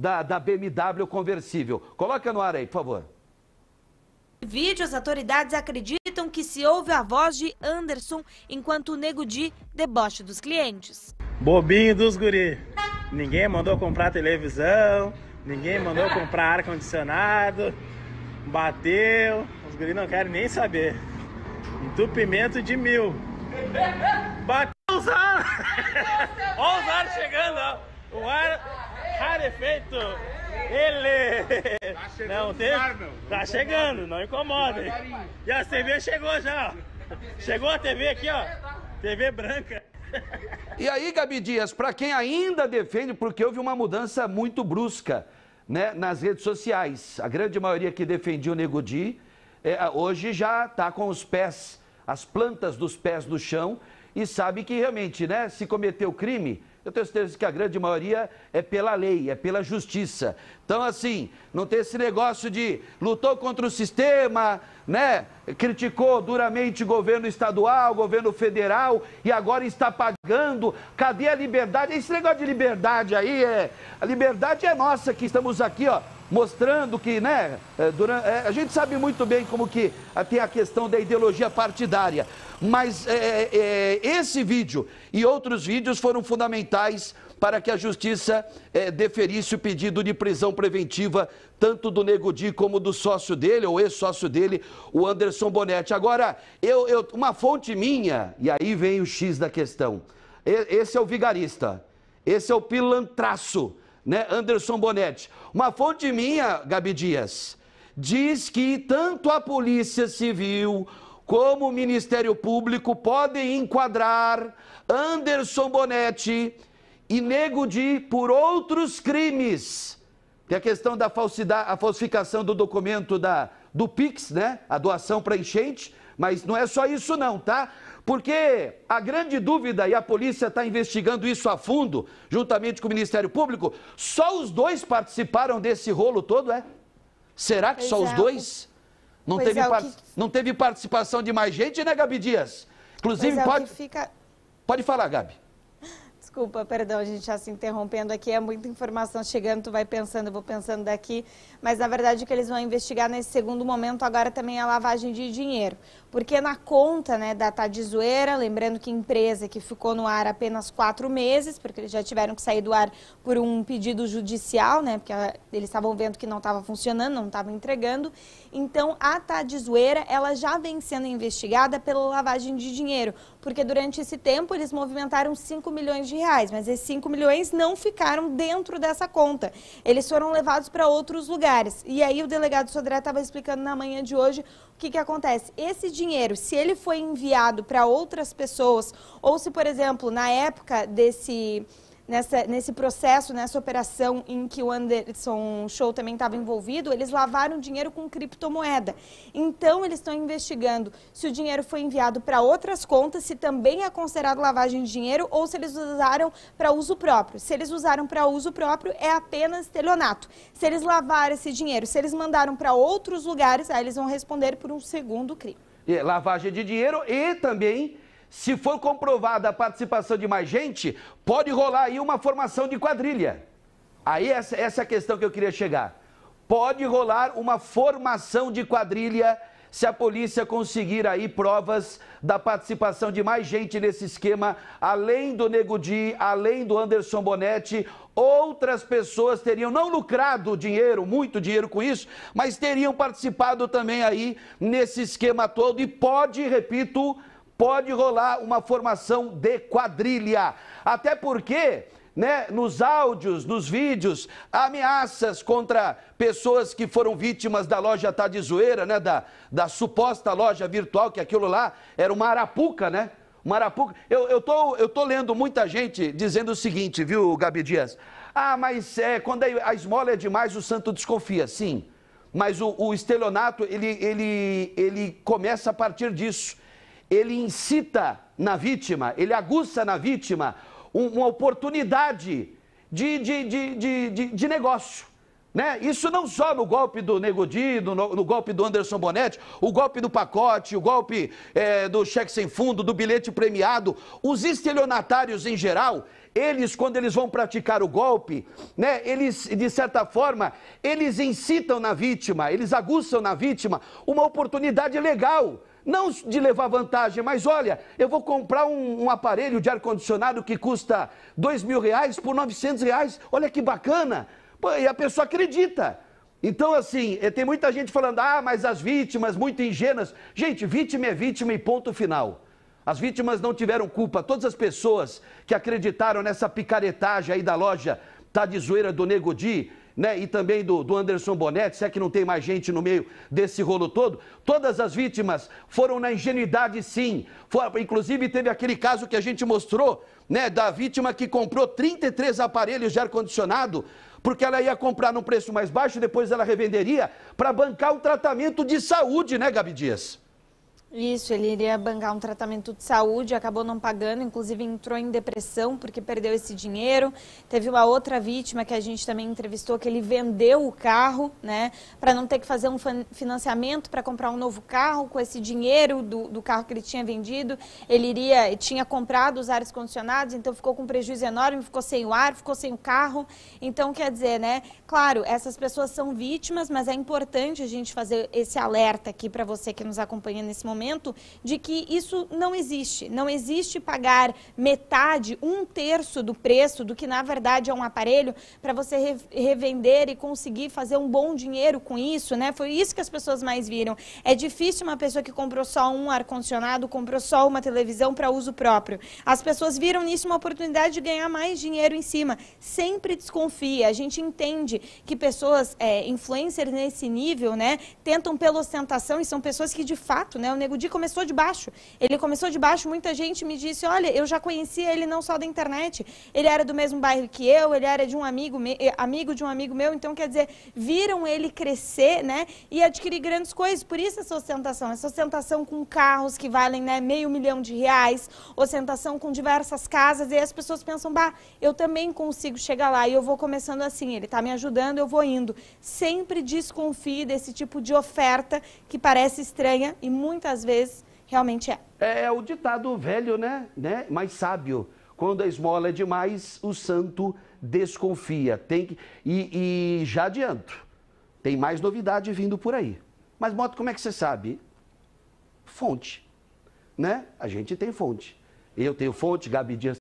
da, da BMW conversível. Coloca no ar aí, por favor. Vídeo, as autoridades acreditam que se ouve a voz de Anderson enquanto o Nego Di deboche dos clientes. Bobinho dos guri. Ninguém mandou comprar televisão, ninguém mandou comprar ar-condicionado. Bateu, os guri não querem nem saber. Entupimento de mil. Bateu os ar! Olha os ar chegando, ó. O ar rarefeito. Ele! Tá chegando Não ar, meu. Tá Não chegando, não incomoda. E a TV chegou já, ó. Chegou a TV aqui, ó. TV branca. E aí, Gabi Dias, para quem ainda defende, porque houve uma mudança muito brusca né, nas redes sociais. A grande maioria que defendia o Nego Di, é, hoje já está com os pés, as plantas dos pés no chão e sabe que realmente, né, se cometeu crime, eu tenho certeza que a grande maioria é pela lei, é pela justiça. Então, assim, não tem esse negócio de lutou contra o sistema, né? Criticou duramente o governo estadual, governo federal e agora está pagando. Cadê a liberdade? Esse negócio de liberdade aí é. A liberdade é nossa que estamos aqui, ó, mostrando que, né? é, duran- é, a gente sabe muito bem como que tem a questão da ideologia partidária. Mas é, é, esse vídeo e outros vídeos foram fundamentais para que a justiça é, deferisse o pedido de prisão preventiva, tanto do Nego Di como do sócio dele, ou ex-sócio dele, o Anderson Bonetti. Agora, eu, eu- uma fonte minha, e aí vem o X da questão. Esse é o vigarista, esse é o pilantraço, né? Anderson Bonetti. Uma fonte minha, Gabi Dias, diz que tanto a Polícia Civil como o Ministério Público podem enquadrar Anderson Bonetti e Nego Di por outros crimes. Tem a questão da falsidade, a falsificação do documento da, do Pix, né? A doação para enchente, mas não é só isso não, tá? Porque a grande dúvida, e a polícia está investigando isso a fundo, juntamente com o Ministério Público, só os dois participaram desse rolo todo, é? Será que Pois só os é, dois? Não pois teve, é, o par- que- não teve participação de mais gente, né, Gabi Dias? Inclusive, é, pode, fica... pode falar, Gabi. Desculpa, perdão, a gente já se interrompendo aqui, é muita informação chegando, tu vai pensando, eu vou pensando daqui, mas na verdade o que eles vão investigar nesse segundo momento agora também é a lavagem de dinheiro, porque na conta né, da Tadizoeira, lembrando que empresa que ficou no ar apenas quatro meses, porque eles já tiveram que sair do ar por um pedido judicial, né, porque eles estavam vendo que não estava funcionando, não estavam entregando, então a Tadizoeira, ela já vem sendo investigada pela lavagem de dinheiro, porque durante esse tempo eles movimentaram 5 milhões de reais, mas esses 5 milhões não ficaram dentro dessa conta. Eles foram levados para outros lugares. E aí o delegado Sodré estava explicando na manhã de hoje o que, que acontece. Esse dinheiro, se ele foi enviado para outras pessoas, ou se, por exemplo, na época desse nessa, nesse processo, nessa operação em que o Anderson Show também estava envolvido, eles lavaram dinheiro com criptomoeda. Então, eles estão investigando se o dinheiro foi enviado para outras contas, se também é considerado lavagem de dinheiro ou se eles usaram para uso próprio. Se eles usaram para uso próprio, é apenas estelionato. Se eles lavaram esse dinheiro, se eles mandaram para outros lugares, aí eles vão responder por um segundo crime. É, lavagem de dinheiro e também, se for comprovada a participação de mais gente, pode rolar aí uma formação de quadrilha. Aí essa, essa é a questão que eu queria chegar. Pode rolar uma formação de quadrilha se a polícia conseguir aí provas da participação de mais gente nesse esquema, além do Nego Di, além do Anderson Bonetti, outras pessoas teriam não lucrado dinheiro, muito dinheiro com isso, mas teriam participado também aí nesse esquema todo e pode, repito, pode rolar uma formação de quadrilha. Até porque, né, nos áudios, nos vídeos, ameaças contra pessoas que foram vítimas da loja Tá de Zoeira, né, da, da suposta loja virtual, que aquilo lá era uma arapuca, né? Uma arapuca. Eu, eu, tô, eu tô lendo muita gente dizendo o seguinte, viu, Gabi Dias? Ah, mas é, quando a esmola é demais, o santo desconfia. Sim, mas o, o estelionato, ele, ele, ele começa a partir disso ele incita na vítima, ele aguça na vítima um- uma oportunidade de, de, de, de, de- de negócio. Né? Isso não só no golpe do Nego Di, no, no golpe do Anderson Bonetti, o golpe do pacote, o golpe eh, do cheque sem fundo, do bilhete premiado. Os estelionatários em geral, eles, quando eles vão praticar o golpe, né, eles, de certa forma, eles incitam na vítima, eles aguçam na vítima uma oportunidade legal. Não de levar vantagem, mas olha, eu vou comprar um, um aparelho de ar-condicionado que custa dois mil reais por 900 reais. Olha que bacana. E a pessoa acredita. Então, assim, eh, tem muita gente falando, ah, mas as vítimas, muito ingênuas. Gente, vítima é vítima e ponto final. As vítimas não tiveram culpa. Todas as pessoas que acreditaram nessa picaretagem aí da loja Tá de Zoeira do Nego Di, né, e também do, do Anderson Bonetti, se é que não tem mais gente no meio desse rolo todo, todas as vítimas foram na ingenuidade sim. For, inclusive teve aquele caso que a gente mostrou, né, da vítima que comprou 33 aparelhos de ar-condicionado, porque ela ia comprar num preço mais baixo, depois ela revenderia para bancar o tratamento de saúde, né, Gabi Dias? Isso, ele iria bancar um tratamento de saúde, acabou não pagando, inclusive entrou em depressão porque perdeu esse dinheiro. Teve uma outra vítima que a gente também entrevistou que ele vendeu o carro, né, para não ter que fazer um financiamento para comprar um novo carro com esse dinheiro do, do carro que ele tinha vendido. Ele iria, tinha comprado os ares condicionados, então ficou com um prejuízo enorme, ficou sem o ar, ficou sem o carro. Então, quer dizer, né, claro, essas pessoas são vítimas, mas é importante a gente fazer esse alerta aqui para você que nos acompanha nesse momento momento de que isso não existe. Não existe pagar metade, um terço do preço do que na verdade é um aparelho para você re revender e conseguir fazer um bom dinheiro com isso, né? Foi isso que as pessoas mais viram. É difícil uma pessoa que comprou só um ar-condicionado, comprou só uma televisão para uso próprio. As pessoas viram nisso uma oportunidade de ganhar mais dinheiro em cima. Sempre desconfia. A gente entende que pessoas, é, influencers nesse nível, né, tentam pela ostentação e são pessoas que de fato, né, o Nego Di começou de baixo. Ele começou de baixo, muita gente me disse, olha, eu já conhecia ele não só da internet, ele era do mesmo bairro que eu, ele era de um amigo, eh, amigo de um amigo meu, então quer dizer, viram ele crescer, né, e adquirir grandes coisas. Por isso essa ostentação, essa ostentação com carros que valem, né, meio milhão de reais, ostentação com diversas casas, e as pessoas pensam, bah, eu também consigo chegar lá, e eu vou começando assim, ele está me ajudando, eu vou indo. Sempre desconfie desse tipo de oferta que parece estranha e muitas às vezes realmente é. É o ditado velho, né? né? Mais sábio. Quando a esmola é demais, o santo desconfia. Tem que... e, e já adianto, tem mais novidade vindo por aí. Mas, Moto, como é que você sabe? Fonte. Né? A gente tem fonte. Eu tenho fonte, Gabi Dias